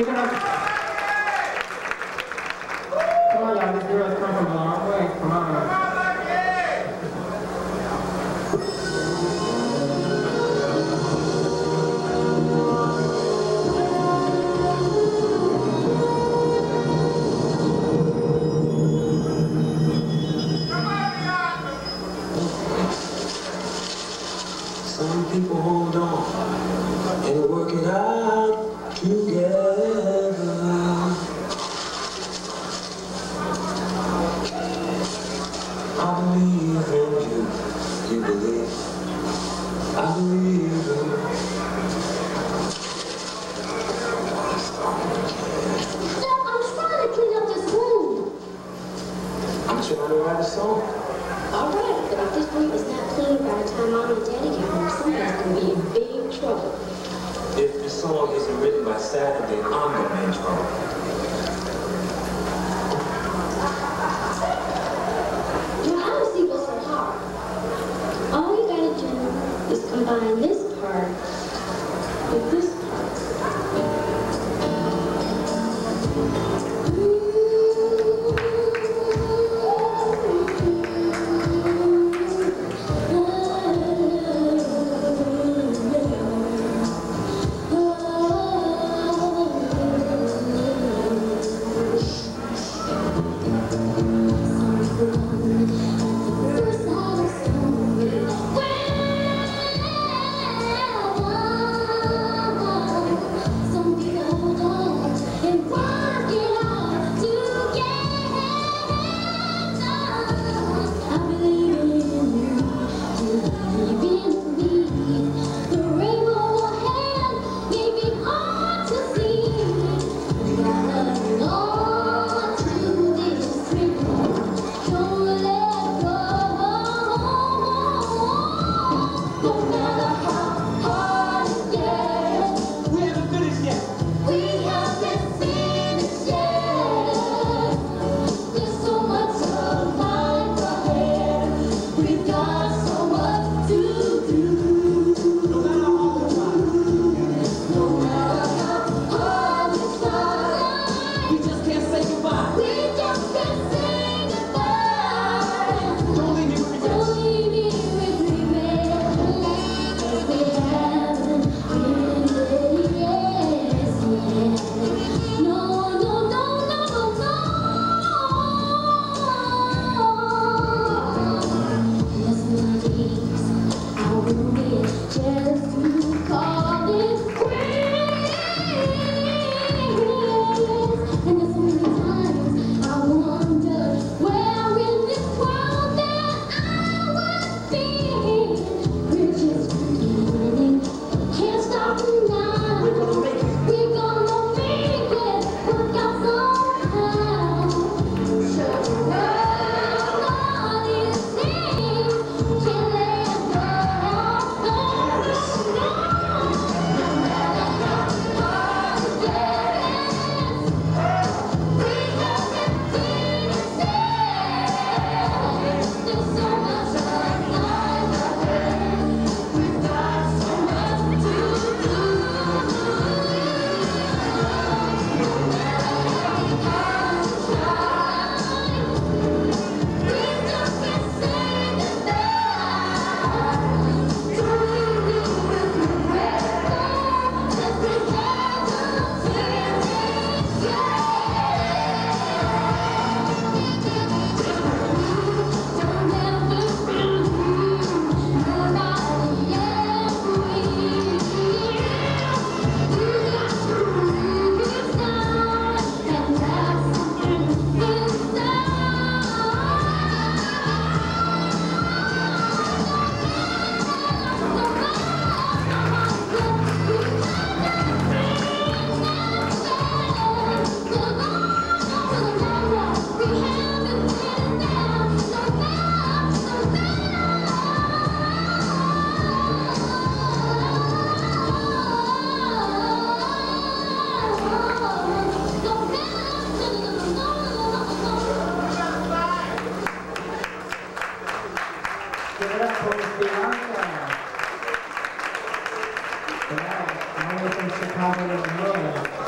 Keep it up. Come on, y'all. Girls come from a long way. Come on. Some people hold on and work it out Trying to write a song. All right, but if this room is not clean by the time mom and daddy get home, somebody's gonna be in big trouble. If the song isn't written by Saturday, I'm gonna be in trouble. You I don't see what's so hard. All you gotta do is combine this part with this. North and Chicago as well.